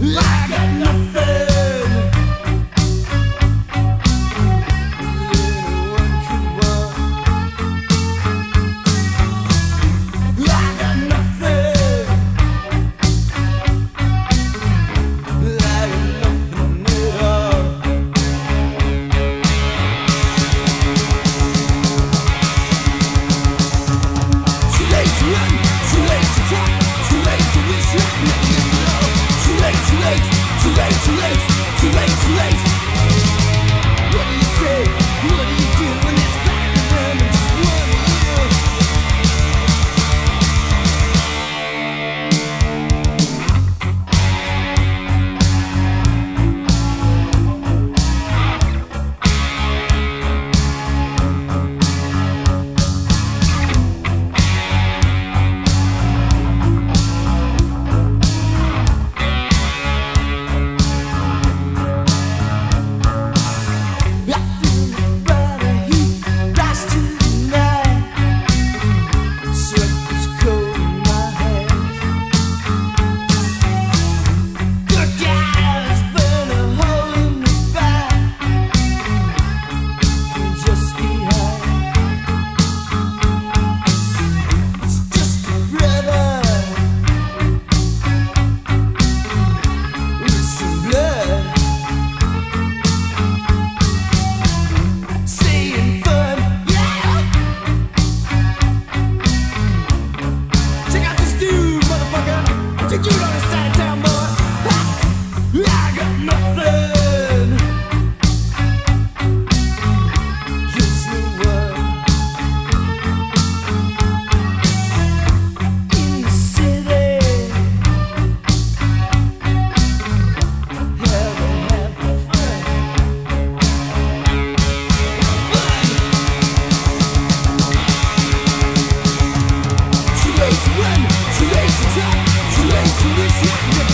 like Did you don't Too late